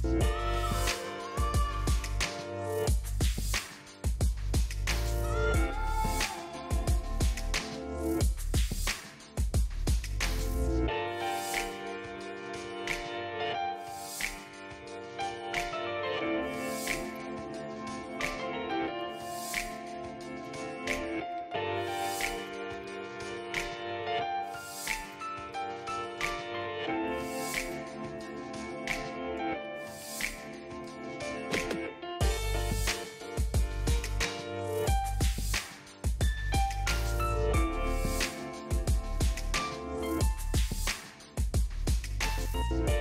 Thanks. Peace.